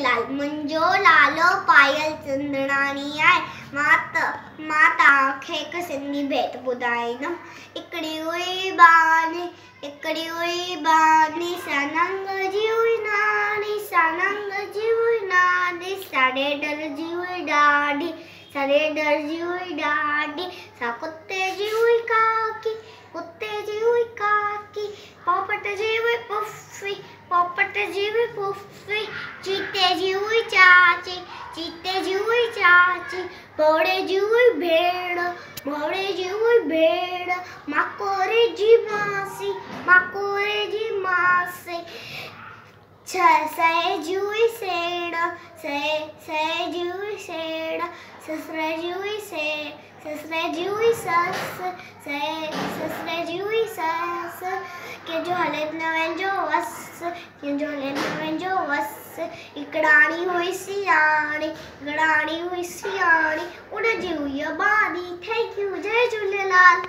झूलेलाल मुंहिंजो नालो पायल चंदड़ाणी आहे मां त मां तव्हांखे हिकु सिंधी भेट ॿुधाईंदमि हिकिड़ी हुई बानी हिकिड़ी हुई बानी सनंग जी हुई नानी सनंग जी हुई नानी साॾे डर जी हुई ॾाढी साॾे डर जी हुई ॾाढी सा कुते जी हुई काकी कुते जी हुई काकी पोपट जी हुई पुफी पोपट जी हुई पुफी चीते जी हुई चाची चीते जी हुई चाची घोड़े जी हुई भेड़ घोड़े जी हुई भेड़, माकोरे जी मासी, माकोरे जी मासी। सहे जी हुई सेड़ सहे सहे जी हुई सेड़, ससुर जी हुई से, ससुर जी हुई ससु सहे ससुर जी हुई ससु। कंहिंजो हले न वञिजो वस कंहिंजो हले न वञिजो वस। हिकड़ाणी हुई सियाणी हिकड़ाणी हुई सियाणी। उनजी हुई बानी थैंक यू जय झूलेलाल।